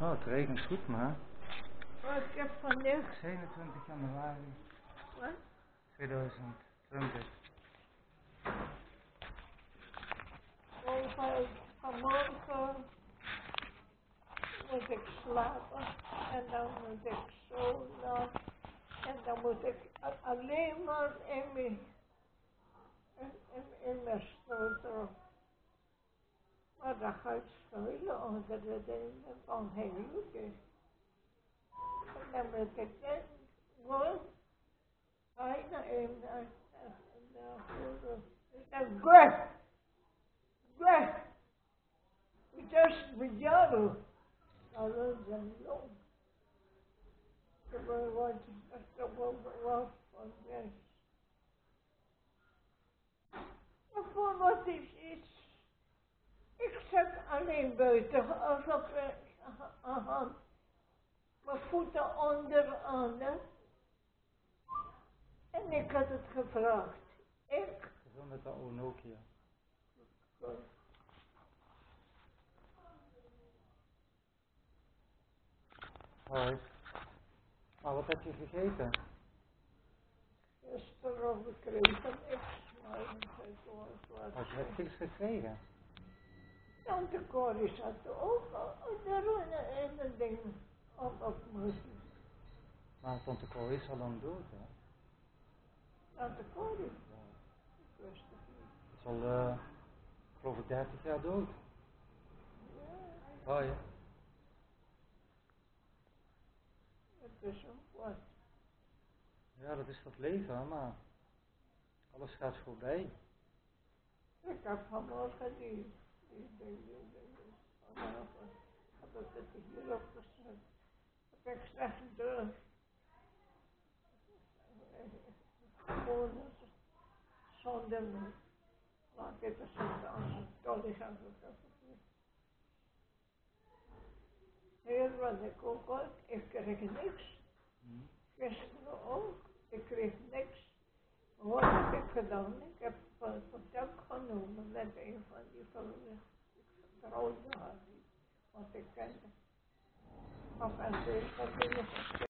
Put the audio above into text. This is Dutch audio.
Oh, het regent goed, maar. Maar ik heb van niks. 27 januari Wat? 2020. Over vanmorgen moet ik slapen en dan moet ik zo naar en dan moet ik alleen maar in mijn in, in, in mijn sleutel. Maar dan ga ik schuilen onder de dingen van Heerlijke. En dan moet ik denken, gewoon bijna in naar naar voren. Ik denk, weg! Weg! Just with jou. Nou, dat is een long. Ik wil wat, ik wil wat van weg. Maar voor wat is iets? Ik zat alleen buiten, alsof ik aan mijn voeten onderaan. hè. En ik had het gevraagd. Ik Zo met de oude Nokia. Hoi. Maar wat heb je gegeten? gisteren gekregen, ik maar het was Oh, je hebt iets gekregen. Tante Corrie zat ook in een ding op op. Maar tante Cor is al lang dood, hè? Tante Corrie, Ja. ik wist het niet. Is al, eh, ik geloof ik 30 jaar dood. Ja, Oh ja. het is ook wat. Ja, dat is dat leven, maar alles gaat voorbij. Ik heb vanmorgen die, zonder, laat ik het zeggen, als een dolly gaan Heel wat ik ook had, ik kreeg niks. Gisteren ook, ik kreeg niks. Wat heb ik gedaan? Ik heb van aluno, né, bem, eu falei, né, droga, vou ter que fazer, fazer, fazer,